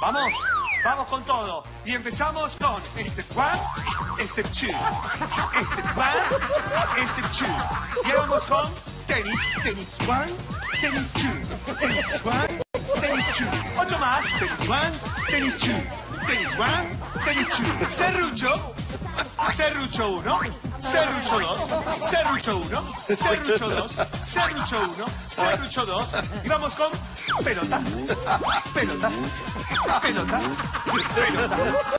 Vamos, vamos con todo. Y empezamos con step one, step two, step one, step two. Y ahora vamos con tenis, tenis one, tenis two, tenis one, tenis two. Ocho más, tenis one, tenis two, tenis one, tenis two. Serrucho, serrucho uno, serrucho dos, serrucho uno, serrucho dos, serrucho uno, serrucho dos. Y vamos con pelota, pelota, pelota, pelota.